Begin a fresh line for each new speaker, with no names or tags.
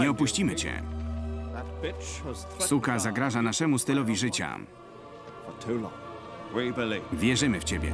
Nie opuścimy cię. Suka zagraża naszemu stylowi życia. Wierzymy w ciebie.